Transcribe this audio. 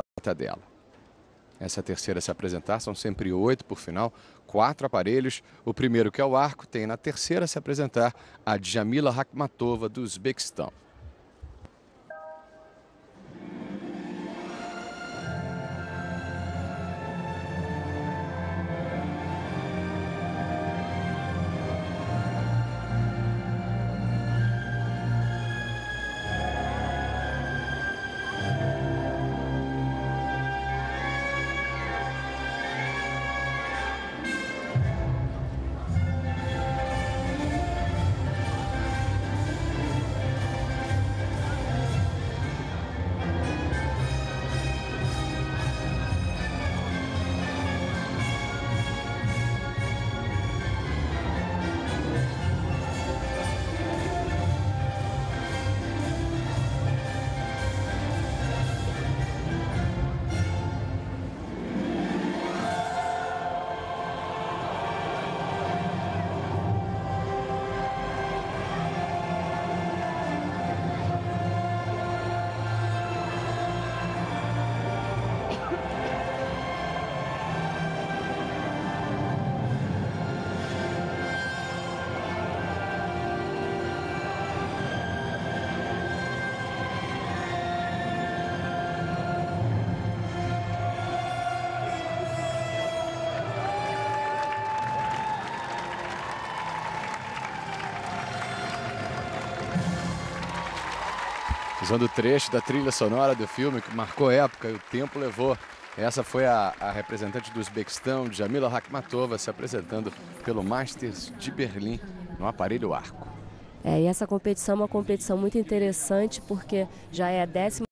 compatriota dela. Essa terceira a se apresentar, são sempre oito por final, quatro aparelhos. O primeiro, que é o arco, tem na terceira a se apresentar a Djamila Rakhmatova, do Uzbequistão. Usando o trecho da trilha sonora do filme que marcou época e o tempo levou. Essa foi a, a representante do Uzbequistão, Jamila Rakhmatova, se apresentando pelo Masters de Berlim no aparelho arco. É, e essa competição é uma competição muito interessante porque já é a décima